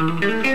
Musik